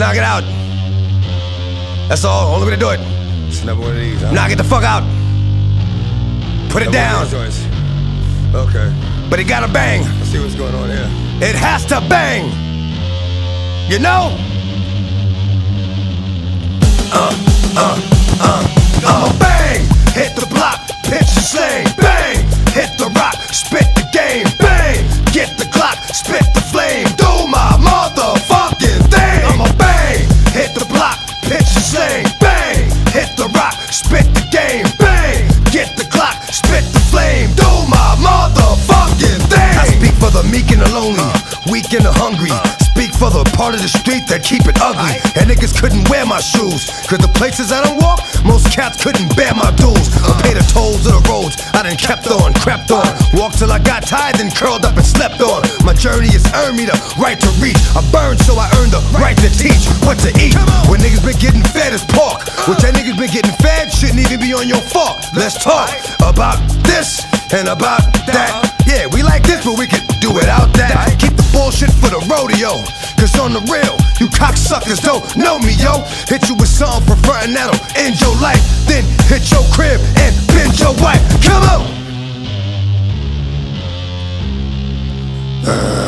knock it out. That's all. Only way to do it. It's another one of these. Huh? Knock it the fuck out. Put it down. one of these joints. Okay. But it gotta bang. Let's see what's going on here. It has to bang. You know? Uh, uh, uh, uh, bang! Hit the block, pitch the sling, bang! Hit the rock, spit the game, bang! Get the clock, spit pitch bang! Hit the rock, spit the game, bang! Get the clock, spit the flame, do my motherfucking thing! I speak for the meek and the lonely, uh. weak and the hungry. Uh. Speak for the part of the street that keep it ugly. And niggas couldn't wear my shoes. Cause the places I don't walk, most cats couldn't bear my dues. Uh. Done kept on, crept on. Walked till I got tired, then curled up and slept on. My journey has earned me the right to reach. I burned so I earned the right to teach what to eat. When niggas been getting fed is pork. What that niggas been getting fed shouldn't even be on your fork. Let's talk about this and about that. Yeah, we like this, but we could do without that. Keep the bullshit for the rodeo. Cause on the real, you cocksuckers don't know me, yo. Hit you with something for frontin' that'll end your life. Then hit your crib and Uh,